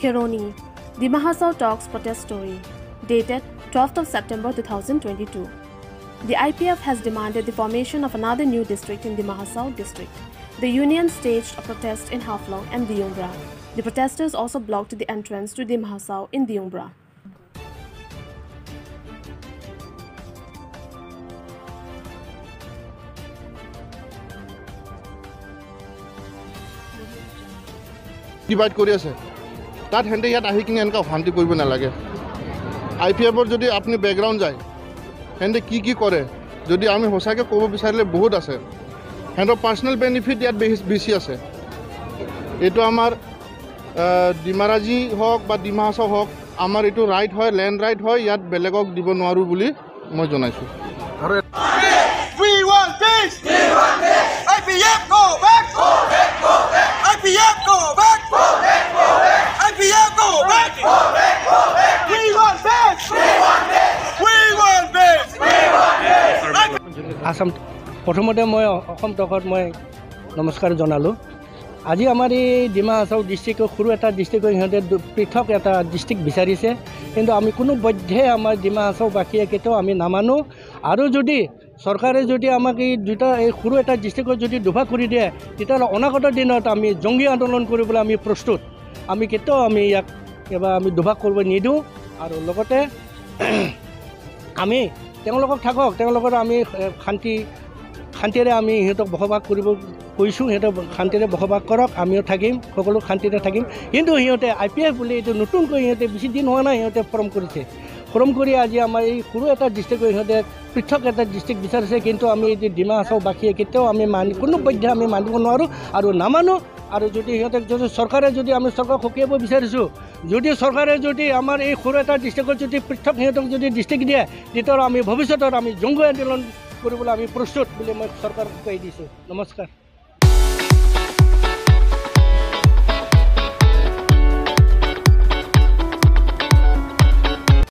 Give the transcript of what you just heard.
Hironi, the Mahasau Talks protest story, dated 12th of September 2022. The IPF has demanded the formation of another new district in the Mahasau district. The union staged a protest in Haflong and Diumbra. The protesters also blocked the entrance to the Mahasau in Diumbra. Divide কৰি আছে তাত সিহঁতে ইয়াত আহি কিনে এনেকুৱা অশান্তি কৰিব নালাগে। আই পি এফৰ যদি আপুনি বেকগ্ৰাউণ্ড যায় সিহঁতে কি কি কৰে যদি আমি সঁচাকৈ ক'ব বিচাৰিলে বহুত আছে। সিহঁতৰ পাৰ্চনেল বেনিফিট ইয়াত বেছি বেছি আছে। এইটো আমাৰ ডিমাৰাজী হওক বা ডিমা হাছাও হওক আমাৰ এইটো ৰাইট হয় লেণ্ড ৰাইট হয় ইয়াত বেলেগক দিব নোৱাৰোঁ বুলি মই জনাইছোঁ। আসাম প্ৰথমতে মই অসম তকত মই নমস্কাৰ জনালোঁ। আজি আমাৰ এই ডিমা হাছাও ডিষ্ট্ৰিক্টৰ সৰু এটা ডিষ্ট্ৰিক্টৰ সিহঁতে পৃথক এটা ডিষ্ট্ৰিক্ট বিচাৰিছে। কিন্তু আমি কোনো বৈধে আমাৰ ডিমা হাছাওবাসীয়ে কেতিয়াও আমি নামানো। আৰু যদি চৰকাৰে যদি আমাক এই দুটা এই সৰু এটা ডিষ্ট্ৰিক্টত যদি দুভাগ কৰি দিয়ে তেতিয়াহ'লে অনাগত দিনত আমি জংগী আন্দোলন কৰিবলৈ আমি প্ৰস্তুত। আমি কেতিয়াও আমি ইয়াক এবাৰ আমি দুভাগ কৰিব নিদিওঁ। আৰু লগতে আমি তেওঁলোকক থাকক তেওঁলোকৰ আমি শান্তি শান্তিৰে আমি সিহঁতক বসবাস কৰিব কৈছোঁ সিহঁতক শান্তিৰে বসবাস কৰক আমিও থাকিম সকলো শান্তিৰে থাকিম। কিন্তু সিহঁতে আই পি এফ বুলি এইটো নতুনকৈ সিহঁতে বেছি দিন হোৱা নাই সিহঁতে ফৰ্ম কৰিছে। ফৰ্ম কৰি আজি আমাৰ এই সৰু এটা ডিষ্ট্ৰিক্টৰ সিহঁতে পৃথক এটা ডিষ্ট্ৰিক্ট বিচাৰিছে কিন্তু আমি এই ডিমা হাছাওবাসীয়ে কেতিয়াও আমি মানি কোনো পধ্যে আমি মানিব নোৱাৰোঁ আৰু নামানো। আৰু যদি সিহঁতক যদি চৰকাৰে যদি আমি চৰকাৰক সকীয়াব বিচাৰিছোঁ যদি চৰকাৰে যদি আমাৰ এই সৰু এটা ডিষ্ট্ৰিক্টত যদি পৃথক সিহঁতক যদি ডিষ্ট্ৰিক্ট দিয়ে তেতিয়াহ'লে আমি ভৱিষ্যতত আমি জংগী আন্দোলন কৰিবলৈ আমি প্ৰস্তুত বুলি মই চৰকাৰক কৈ দিছোঁ। নমস্কাৰ।